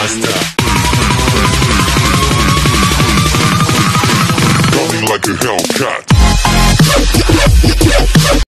monster. Coming like a Hellcat.